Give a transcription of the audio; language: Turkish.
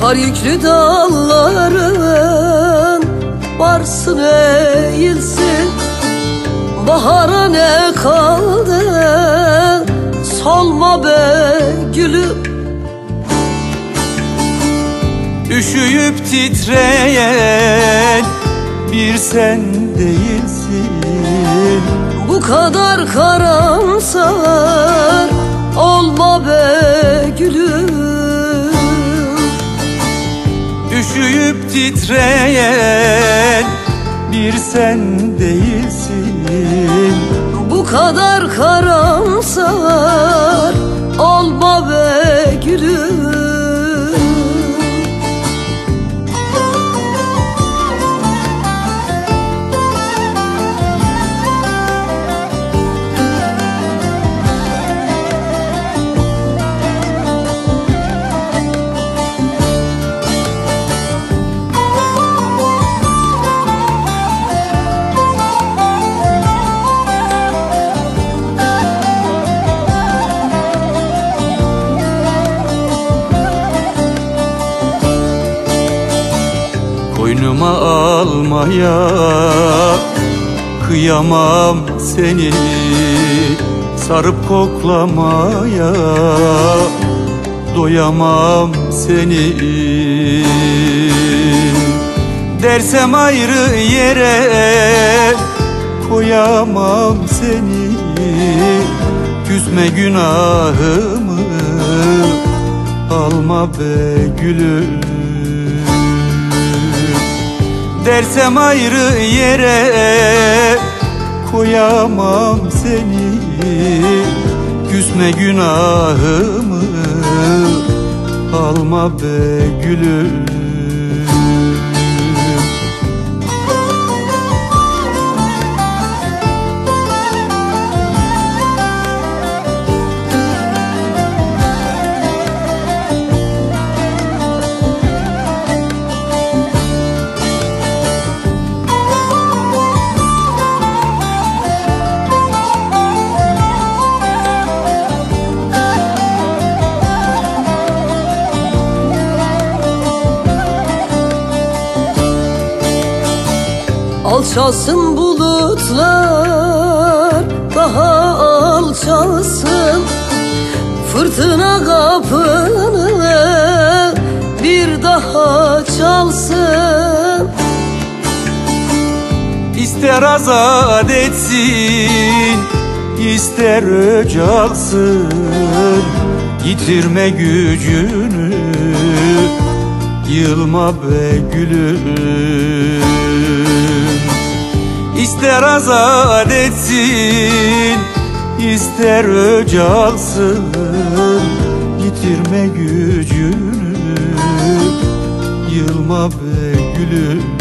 Kar yüklü dalların varsın eğilsin. Bahara ne kaldı? Solma be gülüm. Üşüyüp titreyen bir sen değilsin. Bu kadar karamsar olma be gülüm Üşüyüp titreyen bir sen değilsin. Bu kadar karamsar Koynuma almaya kıyamam seni. Sarıp koklamaya doyamam seni. Dersem ayrı yere koyamam seni. Küsme günahımı alma be gülüm Dersem ayrı yere koyamam seni. Küsme günahımı alma be gülüm Alçalsın bulutlar daha alçalsın. Fırtına kapını bir daha çalsın. İster azat etsin ister öc alsın Yitirme gücünü Yılma be gülüm İster azat etsin ister öc alsın. Yitirme gücünü Yılma be gülüm